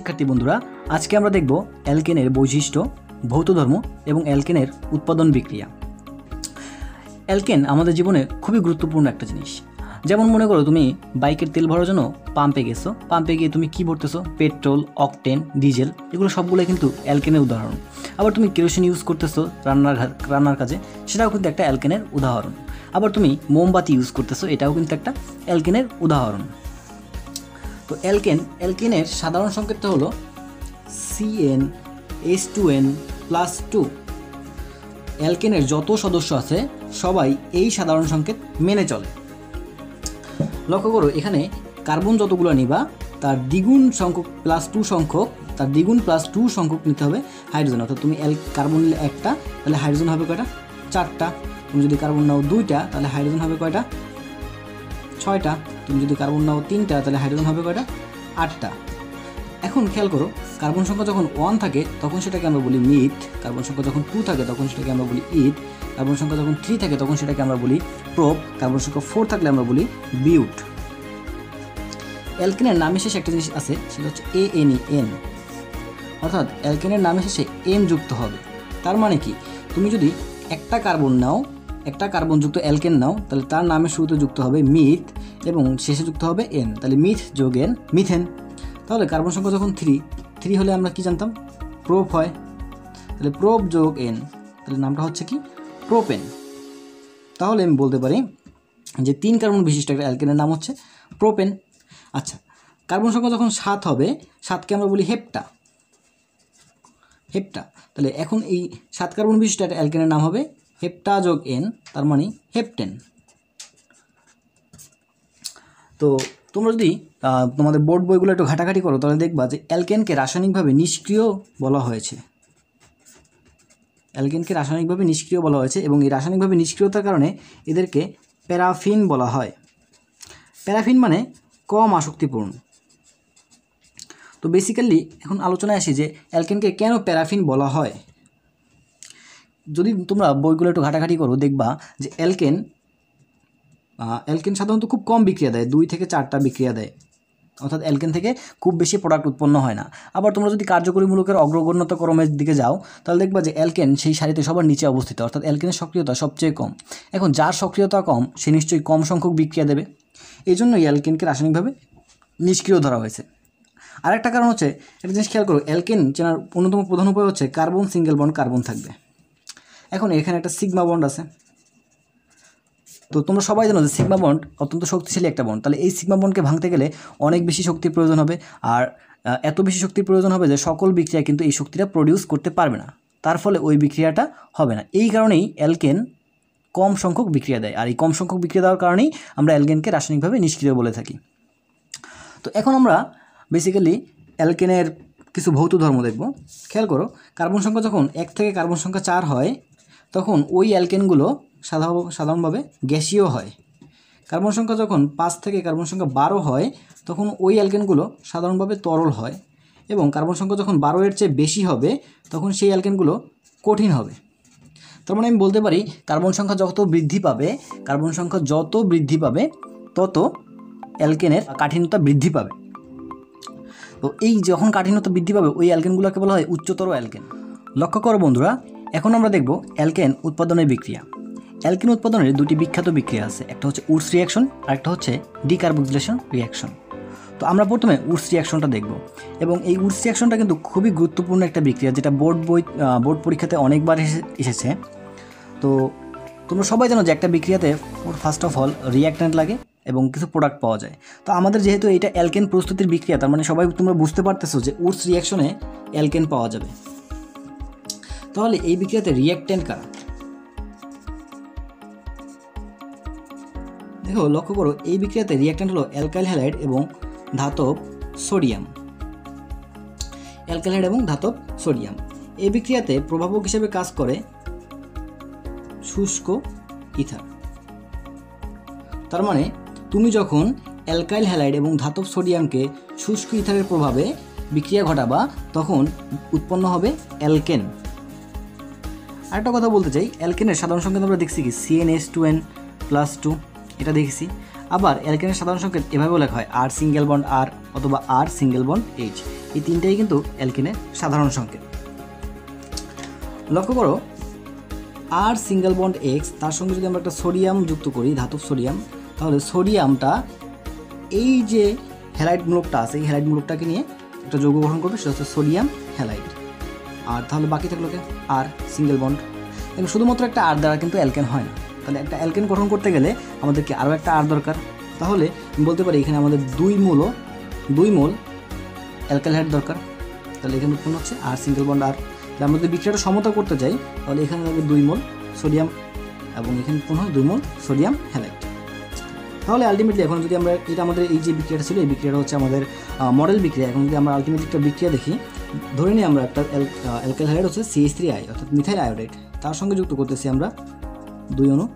শিক্ষার্থী বন্ধুরা, আজকে আমরা দেখব অ্যালকেনের বৈশিষ্ট্য, ভৌত ধর্ম এবং অ্যালকেনের উৎপাদন বিক্রিয়া। অ্যালকেন আমাদের জীবনে খুবই গুরুত্বপূর্ণ একটা জিনিস। যেমন মনে করো তুমি বাইকের তেল ভরার জন্য পাম্পে গেছো, পাম্পে গিয়ে তুমি কি ভরতেছো? পেট্রোল, অকটেন, ডিজেল, এগুলো সবগুলো কিন্তু অ্যালকেনের উদাহরণ। আবার তুমি কেরোসিন ইউজ করতেছো রান্নার রান্নার কাজে, সেটাও কিন্তু একটা অ্যালকেনের উদাহরণ। আবার তুমি মোমবাতি ইউজ করতেছো, এটাও কিন্তু একটা অ্যালকেনের উদাহরণ। তো অ্যালকেন, অ্যালকেনের সাধারণ সংকেতটা হলো C N S two N plus two অ্যালকেনের যত সদস্য আছে, সবাই এই সাধারণ সংকেত মেনে চলে। লক্ষ্য করো, এখানে কার্বন যতগুলো নিবা, তার দ্বিগুণ সংখ্যক প্লাস টু সংখ্যক, তার দ্বিগুণ প্লাস টু সংখ্যক নিতে হবে হাইড্রোজেন অর্থাৎ তুমি অ্যাল কার্বন নিলে একটা, তাহলে হাইড্রোজেন হবে কয়টা? চারটা। তুমি যদি কার্বন নাও দুইটা, তাহলে হাইড্রোজেন হবে কয়টা? ছয়টা, তুমি যদি কার্বন নাও তিনটা, তাহলে হাইড্রোজেন হবে কয়টা? আটটা। এখন খেয়াল করো কার্বন সংখ্যা যখন ওয়ান থাকে, তখন সেটাকে আমরা বলি মিথ কার্বন সংখ্যা যখন টু থাকে, তখন সেটাকে আমরা বলি ইট কার্বন সংখ্যা যখন থ্রি থাকে, তখন সেটাকে আমরা বলি প্রোপ কার্বন সংখ্যা ফোর থাকলে আমরা বলি বিউট অ্যালকেনের নামে শেষে একটা জিনিস আছে, সেটা হচ্ছে এ এন এন অর্থাৎ অ্যালকেনের নামে শেষে এন যুক্ত হবে। তার মানে কি? তুমি যদি একটা কার্বন নাও একটা কার্বনযুক্ত অ্যালকেন নাও, তাহলে তার নামের শুরুতে যুক্ত হবে মিথ এবং শেষে যুক্ত হবে এন। তাহলে মিথ যোগ এন, মিথেন। তাহলে কার্বন সংখ্যা যখন থ্রি থ্রি হলে আমরা কি জানতাম? প্রোপ হয়। তাহলে প্রোপ যোগ এন, তাহলে নামটা হচ্ছে কি? প্রোপেন। তাহলে আমি বলতে পারি যে তিন কার্বন বিশিষ্ট একটা অ্যালকেনের নাম হচ্ছে প্রোপেন। আচ্ছা কার্বন সংখ্যা যখন সাত হবে, সাতকে আমরা বলি হেপ্টা। হেপ্টা। তাহলে এখন এই সাত কার্বন বিশিষ্ট একটা অ্যালকেনের নাম হবে হেপ্টা যোগ এন তার মানে হেপটেন। তো তোমরা যদি তোমাদের বোর্ড বইগুলো একটু ঘাটাঘাটি করো, তাহলে দেখবা যে অ্যালকেনকে রাসায়নিকভাবে নিষ্ক্রিয় বলা হয়েছে। অ্যালকেনকে রাসায়নিকভাবে নিষ্ক্রিয় বলা হয়েছে এবং এই রাসায়নিকভাবে নিষ্ক্রিয়তার কারণে এদেরকে প্যারাফিন বলা হয়। প্যারাফিন মানে কম আসক্তিপূর্ণ তো বেসিক্যালি এখন আলোচনায় আসি যে অ্যালকেনকে কেন প্যারাফিন বলা হয়। যদি তোমরা বইগুলো একটু ঘাটাঘাটি করো, দেখবা যে অ্যালকেন অ্যালকেন সাধারণত খুব কম বিক্রিয়া দেয়, দুই থেকে চারটা বিক্রিয়া দেয়। অর্থাৎ অ্যালকেন থেকে খুব বেশি প্রোডাক্ট উৎপন্ন হয় না। আবার তোমরা যদি কার্যকরীমূলকের অগ্রগণ্যতা ক্রমের দিকে যাও, তাহলে দেখবা যে অ্যালকেন সেই সারিতে সবার নিচে অবস্থিত, অর্থাৎ অ্যালকেনের সক্রিয়তা সবচেয়ে কম। এখন যার সক্রিয়তা কম, সে নিশ্চয়ই কম সংখ্যক বিক্রিয়া দেবে। এই জন্যই অ্যালকেনকে রাসায়নিকভাবে নিষ্ক্রিয় ধরা হয়েছে। আরেকটা কারণ হচ্ছে, একটা জিনিস খেয়াল করো অ্যালকেন চেনার অন্যতম প্রধান উপায় হচ্ছে কার্বন সিঙ্গেল বন্ড কার্বন থাকবে। এখন এখানে একটা সিগমা বন্ড আছে। তো তোমরা সবাই জানো যে সিগমা বন্ড অত্যন্ত শক্তিশালী একটা বন্ড তাহলে এই সিগমা বন্ডকে ভাঙতে গেলে অনেক বেশি শক্তির প্রয়োজন হবে আর এত বেশি শক্তির প্রয়োজন হবে যে সকল বিক্রিয়া কিন্তু এই শক্তিটা প্রডিউস করতে পারবে না। তার ফলে ওই বিক্রিয়াটা হবে না। এই কারণেই অ্যালকেন কম সংখ্যক বিক্রিয়া দেয় আর এই কম সংখ্যক বিক্রিয়া দেওয়ার কারণেই আমরা অ্যালকেনকে রাসায়নিকভাবে নিষ্ক্রিয় বলে থাকি। তো এখন আমরা বেসিক্যালি অ্যালকেনের কিছু ভৌত ধর্ম দেখব। খেয়াল করো কার্বন সংখ্যা যখন এক থেকে কার্বন সংখ্যা চার হয় তখন ওই অ্যালকেনগুলো সাধারণ, সাধারণভাবে গ্যাসীয় হয়। কার্বন সংখ্যা যখন পাঁচ থেকে কার্বন সংখ্যা বারো হয়, তখন ওই অ্যালকেনগুলো সাধারণভাবে তরল হয় এবং কার্বন সংখ্যা যখন বারো এর চেয়ে বেশি হবে, তখন সেই অ্যালকেনগুলো কঠিন হবে। তার মানে আমি বলতে পারি, কার্বন সংখ্যা যত বৃদ্ধি পাবে, কার্বন সংখ্যা যত বৃদ্ধি পাবে, তত অ্যালকেনের কাঠিন্যতা বৃদ্ধি পাবে। তো এই যখন কাঠিন্যতা বৃদ্ধি পাবে, ওই অ্যালকেনগুলোকে বলা হয় উচ্চতর অ্যালকেন। লক্ষ্য করো বন্ধুরা এখন আমরা দেখব অ্যালকেন উৎপাদনের বিক্রিয়া। অ্যালকেন উৎপাদনের দুটি বিখ্যাত বিক্রিয়া আছে, একটা হচ্ছে উডস রিয়াকশন আর একটা হচ্ছে ডিকার্বক্সিলেশন রিয়াকশন তো আমরা প্রথমে উডস রিয়াকশনটা দেখব এবং এই উডস রিয়াকশনটা কিন্তু খুবই গুরুত্বপূর্ণ একটা বিক্রিয়া, যেটা বোর্ড বই বোর্ড পরীক্ষাতে অনেকবার এসে- এসেছে। তো তোমরা সবাই জানো যে একটা বিক্রিয়াতে ফার্স্ট অফ অল রিয়াক্ট্যান্ট লাগে এবং কিছু প্রোডাক্ট পাওয়া যায়। তো আমাদের যেহেতু এটা অ্যালকেন প্রস্তুতির বিক্রিয়া, তার মানে সবাই তোমরা বুঝতে পারতেছো যে উডস রিয়াকশনে অ্যালকেন পাওয়া যাবে। তাহলে এই বিক্রিয়াতে রিয়াক্ট্যান্ট কারা? দেখো, লক্ষ্য করো, এই বিক্রিয়াতে রিয়াক্ট্যান্ট হলো অ্যালকাইল হ্যালাইড এবং ধাতব সোডিয়াম অ্যালকাইল এবং ধাতব সোডিয়াম এই বিক্রিয়াতে প্রভাবক হিসেবে কাজ করে শুষ্ক ইথার। তার মানে তুমি যখন অ্যালকাইল হ্যালাইড এবং ধাতব সোডিয়ামকে শুষ্ক ইথারের প্রভাবে বিক্রিয়া ঘটাবা, তখন উৎপন্ন হবে অ্যালকেন আরেকটা কথা বলতে চাই, অ্যালকেনের সাধারণ সংকেত আমরা দেখছি কি? C N S two N plus two এটা দেখেছি। আবার অ্যালকেনের সাধারণ সংকেত এভাবেও লেখা হয় আর সিঙ্গেল বন্ড আর অথবা আর সিঙ্গেল বন্ড এইচ এই তিনটাই কিন্তু অ্যালকেনের সাধারণ সংকেত। লক্ষ্য করো আর সিঙ্গেল বন্ড এক্স তার সঙ্গে যদি আমরা একটা সোডিয়াম যুক্ত করি, ধাতব সোডিয়াম তাহলে সোডিয়ামটা এই যে হ্যালাইট মূলকটা আছে, এই হ্যালাইট মূলকটাকে নিয়ে একটা যৌগ গঠন করবে, সেটা হচ্ছে সোডিয়াম হ্যালাইট আর তাহলে বাকি থাকল কে? আর সিঙ্গেল বন্ড এবং শুধুমাত্র একটা আর দ্বারা কিন্তু অ্যালকেন হয় না। তাহলে একটা অ্যালকেন গঠন করতে গেলে আমাদেরকে আরও একটা আর দরকার। তাহলে বলতে পারি এখানে আমাদের দুই মূলও দুই মোল অ্যালকাল হাইড দরকার। তাহলে এখানে উৎপন্ন হচ্ছে? আর সিঙ্গেল বন্ড আর তাহলে আমরা যদি বিক্রিয়াটা সমতা করতে চাই তাহলে এখানে লাগবে দুই মোল সোডিয়াম এবং এখানে উৎপন্ন হয়? দুই মোল সোডিয়াম হ্যালাইট তাহলে আলটিমেটলি এখন যদি আমরা এটা আমাদের এই যে বিক্রিয়াটা ছিল, এই বিক্রিয়াটা হচ্ছে আমাদের মডেল বিক্রিয়া। এখন যদি আমরা আলটিমেটলি একটা বিক্রিয়া দেখি, ধরে নিই আমরা একটা অ্যালকাইল হাইড হচ্ছে সিএইচ থ্রি আই অর্থাৎ মিথাইল আয়োডাইড তার সঙ্গে যুক্ত করতেছি আমরা দুই অণু,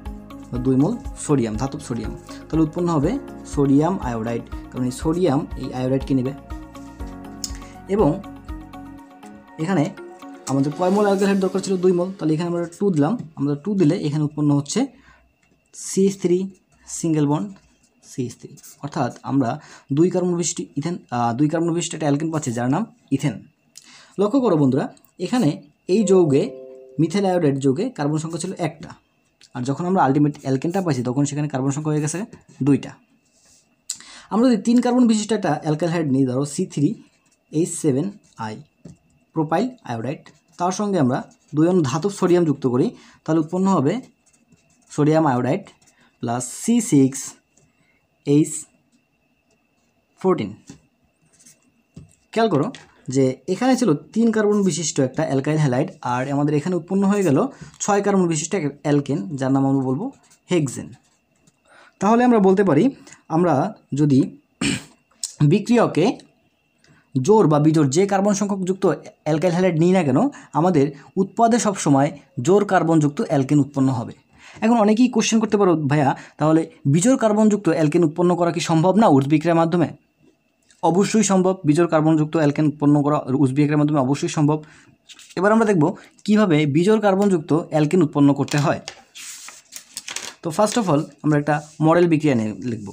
বা দুই মোল সোডিয়াম ধাতব সোডিয়াম তাহলে উৎপন্ন হবে সোডিয়াম আয়োডাইড কারণ এই সোডিয়াম এই আয়োডাইডকে নেবে। এবং এখানে আমাদের কয় মোল অ্যালকাইল হাইড দরকার ছিল? দুই মোল। তাহলে এখানে আমরা টু দিলাম। আমরা টু দিলে এখানে উৎপন্ন হচ্ছে C H three single bond C H three অর্থাৎ আমরা দুই কার্বন বিশিষ্ট ইথেন দুই কার্বন বিশিষ্ট একটা অ্যালকেন পাচ্ছি যার নাম ইথেন। লক্ষ্য করো বন্ধুরা, এখানে এই যৌগে মিথেল আয়োডাইড যৌগে কার্বন সংখ্যা ছিল একটা। আর যখন আমরা আলটিমেট অ্যালকেনটা পাইছি, তখন সেখানে কার্বন সংখ্যা হয়ে গেছে দুইটা। আমরা যদি তিন কার্বন বিশিষ্ট একটা অ্যালকাইল হাইড নিই, ধরো C three H seven I propyl iodide তার সঙ্গে আমরা অণু ধাতব সোডিয়াম যুক্ত করি, তাহলে উৎপন্ন হবে sodium iodide plus C six H fourteen খেয়াল করো যে এখানে ছিল তিন কার্বন বিশিষ্ট একটা অ্যালকাইল হ্যালাইড, আর আমাদের এখানে উৎপন্ন হয়ে গেল ছয় কার্বন বিশিষ্ট অ্যালকেন, যার নাম আমরা বলব হেক্সেন। তাহলে আমরা বলতে পারি, আমরা যদি বিক্রিয়কে জোর বা বিজোর যে কার্বন সংখ্যকযুক্ত অ্যালকাইল হ্যালাইড নিই না কেন, আমাদের উৎপাদে সবসময় জোর কার্বনযুক্ত অ্যালকেন উৎপন্ন হবে। এখন অনেকেই কোশ্চেন করতে পারো, ভাইয়া, তাহলে বিজোর কার্বনযুক্ত অ্যালকেন উৎপন্ন করা কি সম্ভব না উদ্বিক্রিয়ার মাধ্যমে? অবশ্যই সম্ভব। বিজোর কার্বনযুক্ত অ্যালকেন উৎপন্ন করা উদ্বিক্রিয়ার মাধ্যমে অবশ্যই সম্ভব। এবার আমরা দেখব কীভাবে বিজোর কার্বনযুক্ত অ্যালকেন উৎপন্ন করতে হয়। তো ফার্স্ট অফ অল আমরা একটা মডেল বিক্রিয়া নিয়ে লিখব।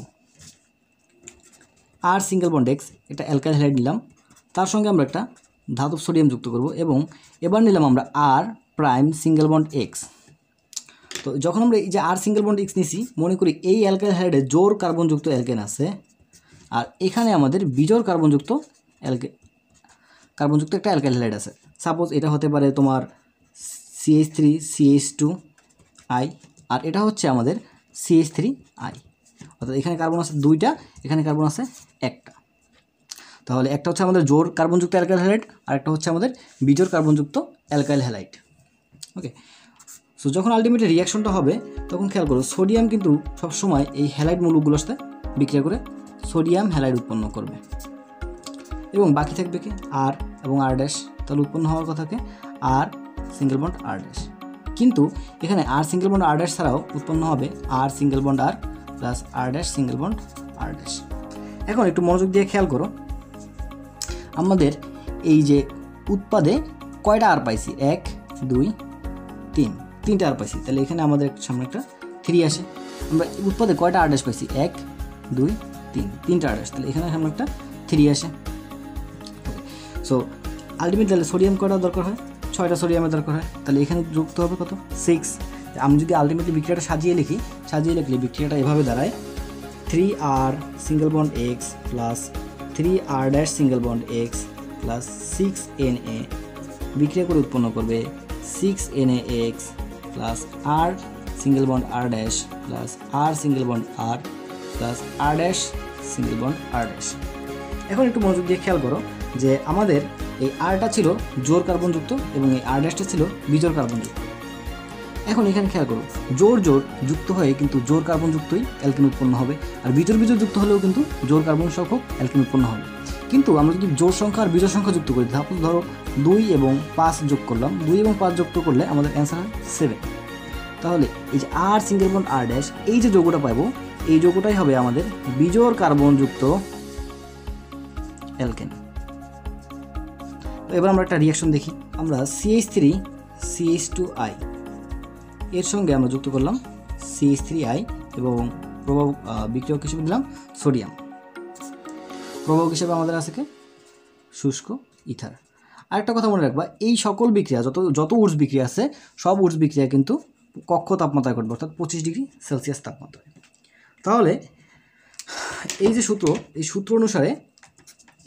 আর সিঙ্গেল বন্ড এক্স একটা অ্যালকাইল হ্যালাইড নিলাম। তার সঙ্গে আমরা একটা ধাতব সোডিয়াম যুক্ত করব এবং এবার নিলাম আমরা R prime single bond X তো যখন আমরা এই যে আর সিঙ্গেল বন্ড এক্স নিছি, মনে করি এই অ্যালকাইল হ্যালাইডে জোর কার্বনযুক্ত অ্যালকেন আছে, আর এখানে আমাদের বিজোর কার্বনযুক্ত অ্যালকে কার্বনযুক্ত একটা অ্যালকাইল হ্যালাইড আছে। সাপোজ এটা হতে পারে তোমার C H three C H two I আর এটা হচ্ছে আমাদের সিএইচ থ্রি আই অর্থাৎ এখানে কার্বন আছে দুইটা, এখানে কার্বন আছে একটা। তাহলে একটা হচ্ছে আমাদের জোর কার্বনযুক্ত অ্যালকাইল হ্যালাইড আর একটা হচ্ছে আমাদের বিজোর কার্বনযুক্ত অ্যালকাইল হ্যালাইড ওকে সো যখন আলটিমেটলি রিয়াকশনটা হবে, তখন খেয়াল করো সোডিয়াম কিন্তু সবসময় এই হ্যালাইড মৌলগুলোর সাথে বিক্রিয়া করে সোডিয়াম হ্যালাইড উৎপন্ন করবে। এবং বাকি থাকবে কি? আর এবং আর ড্যাশ তাহলে উৎপন্ন হওয়ার কথাকে R single bond R dash কিন্তু এখানে R single bond R dash ছাড়াও উৎপন্ন হবে R single bond R plus R dash single bond R dash এখন একটু মনোযোগ দিয়ে খেয়াল করো, আমাদের এই যে উৎপাদে কয়টা আর পাইছি? এক, দুই, তিন। তিনটা আর পাইছি। তাহলে এখানে আমাদের সামনে একটা থ্রি আসে। আমরা উৎপাদে কয়টা আর ড্যাশ পাইছি? এক, দুই, তিন। তিনটা আর ড্যাশ তাহলে এখানে সামনে একটা থ্রি আসে। সো আলটিমেট তাহলে সোডিয়াম কয়টা দরকার হয়? ছয়টা সোডিয়ামের দরকার হয়। তাহলে এখানে যুক্ত হবে কত? সিক্স আমি যদি আলটিমেটলি বিক্রিয়াটা সাজিয়ে লিখি, সাজিয়ে লিখলে বিক্রিয়াটা এভাবে দাঁড়ায়। Three R single bond X plus three R dash single bond X plus six N A বিক্রিয়া করে উৎপন্ন করবে six N A X plus R single bond R dash plus R single bond R plus R dash single bond R dash এখন একটু মনোযোগ দিয়ে খেয়াল করো যে আমাদের এই আরটা ছিল জোর কার্বনযুক্ত এবং এই আর ড্যাশটা ছিল বিজোর কার্বনযুক্ত এখন এখানে খেয়াল করো, জোর জোর যুক্ত হয়ে কিন্তু জোর কার্বনযুক্তই অ্যালকেন উৎপন্ন হবে, আর বিজোর বিজোর যুক্ত হলেও কিন্তু জোর কার্বন সংখ্যক অ্যালকেন উৎপন্ন হবে। কিন্তু আমরা যদি জোর সংখ্যা আর বিজোর সংখ্যা যুক্ত করি, তাহলে ধরো দুই এবং পাঁচ যোগ করলাম। দুই এবং পাঁচ যুক্ত করলে আমাদের অ্যান্সার হয় সেভেন তাহলে এই যে R single bond R dash এই যে যৌগটা পাবো এই যৌগটাই হবে আমাদের বিজোর কার্বনযুক্ত অ্যালকেন এবার আমরা একটা রিয়াকশন দেখি। আমরা C H three C H two I এর সঙ্গে আমরা যুক্ত করলাম সিএইচ থ্রি আই এবং প্রভাব বিক্রিয়ক হিসেবে দিলাম সোডিয়াম প্রভাবক হিসেবে আমাদের আছে কি? শুষ্ক, ইথার। আরেকটা কথা মনে রাখবা, এই সকল বিক্রিয়া, যত যত উর্স বিক্রিয়া আছে, সব উর্স বিক্রিয়া কিন্তু কক্ষ তাপমাত্রায় ঘটবে, অর্থাৎ পঁচিশ ডিগ্রি সেলসিয়াস তাপমাত্রায়। তাহলে, এই যে সূত্র, এই সূত্র অনুসারে,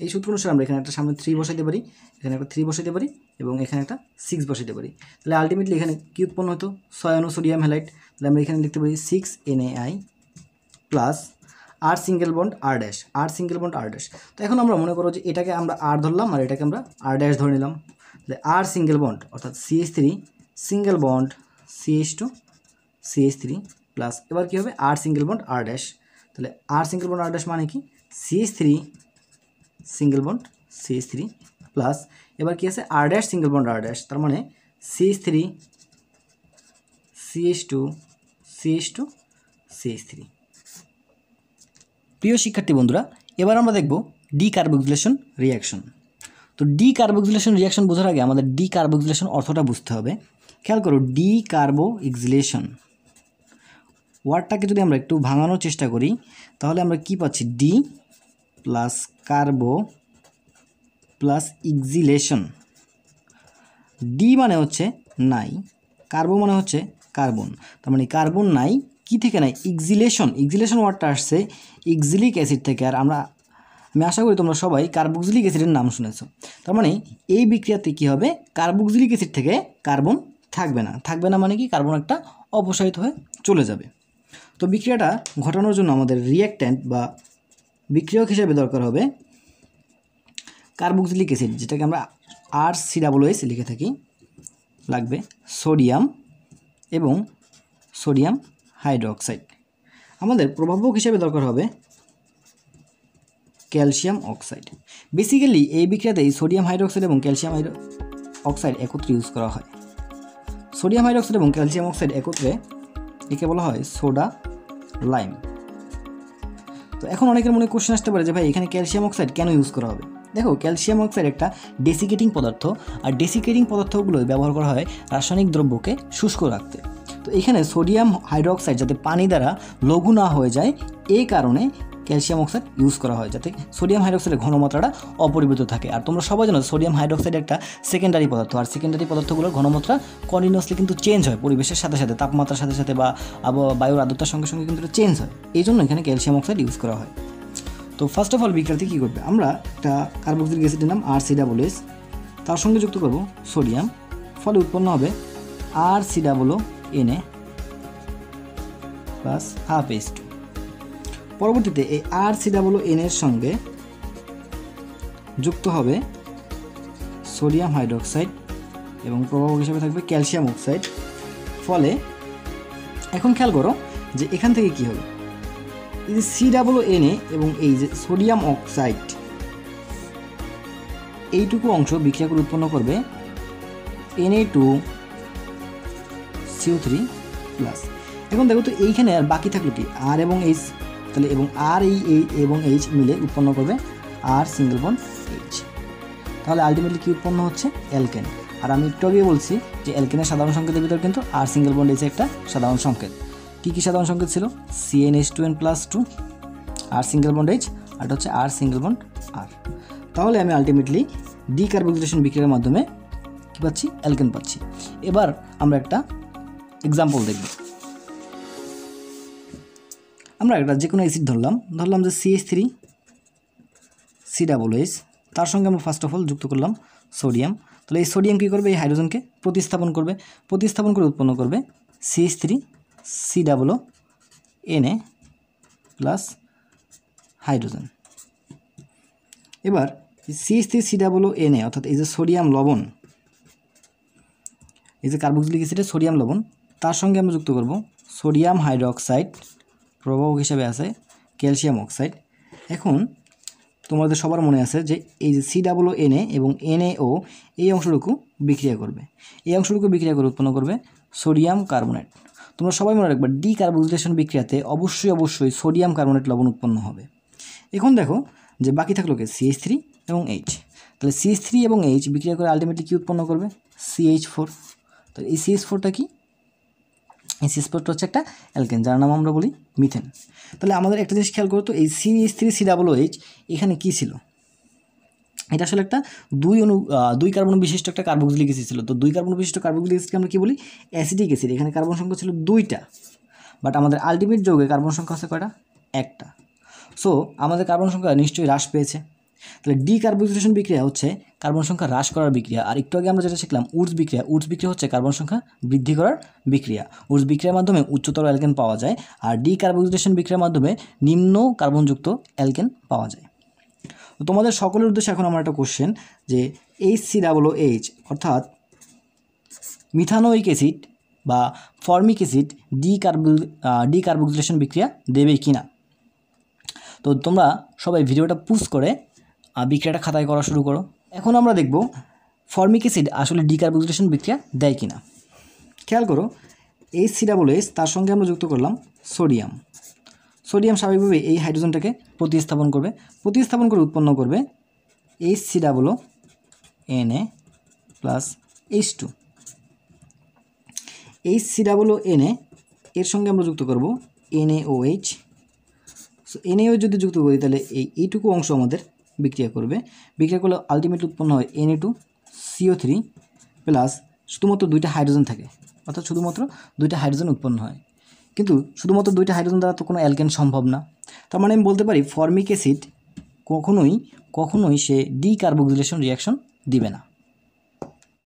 এই সূত্র অনুসারে আমরা এখানে একটা সামনে থ্রি বসাইতে পারি, এখানে একটা থ্রি বসাইতে পারি, এবং এখানে একটা সিক্স বসাইতে পারি। তাহলে আলটিমেটলি এখানে কী উৎপন্ন হতো? সয়ানো সোডিয়াম হ্যালাইট তাহলে আমরা এখানে লিখতে পারি six N I plus R single bond R dash R single bond R dash তো এখন আমরা মনে করো যে এটাকে আমরা আর ধরলাম আর এটাকে আমরা আর ড্যাশ ধরে নিলাম। তাহলে আর সিঙ্গেল বন্ড অর্থাৎ C H three single bond C H two C H three plus এবার কী হবে? R single bond R dash তাহলে R single bond R dash মানে কি? C H three single bond C H three plus এবার কী আছে? R dash single bond R dash তার মানে C H three C H two C H two C H three প্রিয় শিক্ষার্থী বন্ধুরা, এবার আমরা দেখব ডি কার্বোক্সিলেশন রিয়াকশন তো ডি কার্বোক্সিলেশন রিয়াকশন বোঝার আগে আমাদের ডি কার্বোক্সিলেশন অর্থটা বুঝতে হবে। খেয়াল করো ডি কার্বো এক্সিলেশন ওয়ার্ডটাকে যদি আমরা একটু ভাঙানোর চেষ্টা করি, তাহলে আমরা কি পাচ্ছি? De plus carbo plus xylation de মানে হচ্ছে নাই কার্বো মানে হচ্ছে কার্বন তার মানে কার্বন নাই কি থেকে নাই এক্সিলেশন এক্সিলেশন ওয়ার্ডটা আসছে এক্সিলিক অ্যাসিড থেকে। আর আমরা, আমি আশা করি তোমরা সবাই কার্বক্সিলিক অ্যাসিডের নাম শুনেছো। তার মানে এই বিক্রিয়াতে কী হবে? কার্বক্সিলিক অ্যাসিড থেকে কার্বন থাকবে না। থাকবে না মানে কি? কার্বন একটা অপসারিত হয়ে চলে যাবে। তো বিক্রিয়াটা ঘটানোর জন্য আমাদের রিয়াক্ট্যান্ট বা বিক্রিয়ক হিসেবে দরকার হবে কার্বক্সিলিক অ্যাসিড যেটাকে আমরা আর সি ডাবল এস লিখে থাকি। লাগবে সোডিয়াম এবং সোডিয়াম হাইড্রোক্সাইড। আমাদের প্রভাবক হিসেবে দরকার হবে ক্যালসিয়াম অক্সাইড। বেসিক্যালি এই বিক্রিয়াতে এই সোডিয়াম হাইড্রোক্সাইড এবং ক্যালসিয়াম অক্সাইড একত্রে ইউজ করা হয়। সোডিয়াম হাইড্রোক্সাইড এবং ক্যালসিয়াম অক্সাইড একত্রে একে বলা হয় সোডা লাইম। তো এখন অনেকের মনে কোশ্চেন আসতে পারে যে, ভাই, এখানে ক্যালসিয়াম অক্সাইড কেন ইউজ করা হবে? দেখো, ক্যালসিয়াম অক্সাইড একটা ডেসিকেটিং পদার্থ। আর ডেসিকেটিং পদার্থগুলো ব্যবহার করা হয় রাসায়নিক দ্রব্যকে শুষ্ক রাখতে। তো এখানে সোডিয়াম হাইড্রোক্সাইড যাতে পানি দ্বারা লঘু না হয়ে যায়, এই কারণে ক্যালসিয়াম অক্সাইড ইউজ করা হয়, যাতে সোডিয়াম হাইড্রোক্সাইডের ঘনমাত্রাটা অপরিবর্তিত থাকে। আর তোমরা সবাই জানো সোডিয়াম হাইড্রোক্সাইড একটা সেকেন্ডারি পদার্থ, আর সেকেন্ডারি পদার্থগুলোর ঘনমাত্রা কন্টিনিউসলি কিন্তু চেঞ্জ হয় পরিবেশের সাথে সাথে, তাপমাত্রার সাথে সাথে বা বায়ুর আর্দ্রতার সঙ্গে সঙ্গে কিন্তু চেঞ্জ হয়। এই জন্য এখানে ক্যালসিয়াম অক্সাইড ইউজ করা হয়। তো ফার্স্ট অফ অল বিক্রিয়াতে কী করবে? আমরা একটা কার্বক্সিলিক অ্যাসিডের নাম আর সি ডাবল এস তার সঙ্গে যুক্ত করব সোডিয়াম, ফলে উৎপন্ন হবে R C double N A plus half H two পরবর্তীতে এই আর সি ডাবল এন এর সঙ্গে যুক্ত হবে সোডিয়াম হাইড্রোক্সাইড এবং প্রভাবক হিসেবে থাকবে ক্যালসিয়াম অক্সাইড ফলে এখন খেয়াল করো যে এখান থেকে কি হবে? এই যে সি ডাবল এন এ এবং এই যে সোডিয়াম অক্সাইড এইটুকু অংশ বিক্রিয়া করে উৎপন্ন করবে N A two C O three plus এখন দেখো তো এইখানে আর বাকি থাকল কি? আর এবং এইচ তাহলে এবং আর এই এবং এইচ মিলে উৎপন্ন করবে আর সিঙ্গেল বন্ড এইচ তাহলে আলটিমেটলি কী উৎপন্ন হচ্ছে? অ্যালকেন আর আমি একটু আগে বলছি যে অ্যালকেনের সাধারণ সংকেতের ভিতর কিন্তু আর সিঙ্গেল বন্ড এইচ একটা সাধারণ সংকেত। কী কী সাধারণ সংকেত ছিল? C N H two N plus two R single bond H আর হচ্ছে আর সিঙ্গেল বন্ড আর তাহলে আমি আলটিমেটলি ডিকার্বোক্সিলেশন বিক্রিয়ার মাধ্যমে কী পাচ্ছি? অ্যালকেন পাচ্ছি। এবার আমরা একটা এক্সাম্পল দেখব। আমরা একটা যে কোনো অ্যাসিড ধরলাম। ধরলাম যে C H three C double H তার সঙ্গে আমরা ফার্স্ট অফ অল যুক্ত করলাম সোডিয়াম তাহলে এই সোডিয়াম কী করবে? এই হাইড্রোজেনকে প্রতিস্থাপন করবে। প্রতিস্থাপন করে উৎপন্ন করবে C H three C double N A plus hydrogen এবার C H three C double N A অর্থাৎ এই যে সোডিয়াম লবণ, এই যে কার্বক্সিলিক অ্যাসিডের সোডিয়াম লবণ তার সঙ্গে আমরা যুক্ত করব সোডিয়াম হাইড্রোক্সাইড প্রভাবক হিসাবে আছে, ক্যালসিয়াম অক্সাইড। এখন তোমাদের সবার মনে আছে যে এই যে সি ডাবল এন এ এবং এন ও এই অংশটুকু বিক্রিয়া করবে। এই অংশটুকু বিক্রিয়া করে উৎপন্ন করবে সোডিয়াম কার্বনেট। তোমরা সবাই মনে রাখবে ডি কার্বোক্সিলেশন বিক্রিয়াতে অবশ্যই অবশ্যই সোডিয়াম কার্বনেট লবণ উৎপন্ন হবে। এখন দেখো যে বাকি থাকল কে? সিএইচ থ্রি এবং এইচ তাহলে সিএইচ থ্রি এবং এইচ বিক্রিয়া করে আলটিমেটলি কী উৎপন্ন করবে? সিএইচ ফোর তাহলে এই সিএইচ ফোরটা কি? এই সিএস ফোরটা হচ্ছে একটা অ্যালকেন যার নাম আমরা বলি মিথেন তাহলে আমাদের একটা জিনিস খেয়াল করতো এই CH three C double H এখানে কী ছিল? এটা আসলে একটা দুই অনু দুই কার্বন বিশিষ্ট একটা কার্বক্সিলিক অ্যাসিড ছিল। তো দুই কার্বন বিশিষ্ট কার্বক্সিলিক অ্যাসিডকে আমরা কী বলি? অ্যাসিডিক অ্যাসিড এখানে কার্বন সংখ্যা ছিল দুইটা। বাট আমাদের আলটিমেট যৌগে কার্বন সংখ্যা আছে কয়টা? একটা। সো আমাদের কার্বন সংখ্যা নিশ্চয়ই হ্রাস পেয়েছে। তাহলে ডিকার্বক্সিলেশন বিক্রিয়া হচ্ছে কার্বন সংখ্যা হ্রাস করার বিক্রিয়া। আর একটু আগে আমরা যেটা শিখলাম উডস বিক্রিয়া। উডস বিক্রিয়া হচ্ছে কার্বন সংখ্যা বৃদ্ধি করার বিক্রিয়া। উডস বিক্রিয়ার মাধ্যমে উচ্চতর অ্যালকেন পাওয়া যায় আর ডিকার্বক্সিলেশন বিক্রিয়ার মাধ্যমে নিম্ন কার্বনযুক্ত অ্যালকেন পাওয়া যায়। তো তোমাদের সকলের উদ্দেশ্যে এখন আমার একটা কোশ্চেন যে এইচ সি ডাবল এইচ অর্থাৎ মিথানোইক অ্যাসিড বা ফর্মিক অ্যাসিড ডিকার্বো ডিকার্বক্সিলেশন বিক্রিয়া দেবে কি না তো তোমরা সবাই ভিডিওটা পুশ করে বিক্রিয়াটা খাতায় করা শুরু করো। এখন আমরা দেখব ফর্মিক অ্যাসিড আসলে ডিকার্বক্সিলেশন বিক্রিয়া দেয় কি না খেয়াল করো এইচ সি ডাবল এইচ তার সঙ্গে আমরা যুক্ত করলাম সোডিয়াম। সোডিয়াম স্বাভাবিকভাবে এই হাইড্রোজেনটাকে প্রতিস্থাপন করবে। প্রতিস্থাপন করে উৎপন্ন করবে H C N A plus H two H C N A এর সঙ্গে আমরা যুক্ত করব N A O H so N এও যদি যুক্ত করি, তাহলে এই এইটুকু অংশ আমাদের বিক্রিয়া করবে। বিক্রিয়া করলে আলটিমেটলি উৎপন্ন হয় N two CO three plus শুধুমাত্র দুইটা হাইড্রোজেন থাকে। অর্থাৎ শুধুমাত্র দুইটা হাইড্রোজেন উৎপন্ন হয়। কিন্তু শুধুমাত্র দুইটা হাইড্রোজেন দ্বারা তো কোনো অ্যালকেন সম্ভব না। তার মানে আমি বলতে পারি ফর্মিক অ্যাসিড কখনোই কখনোই সে ডিকার্বক্সিলেশন রিয়াকশন দিবে না।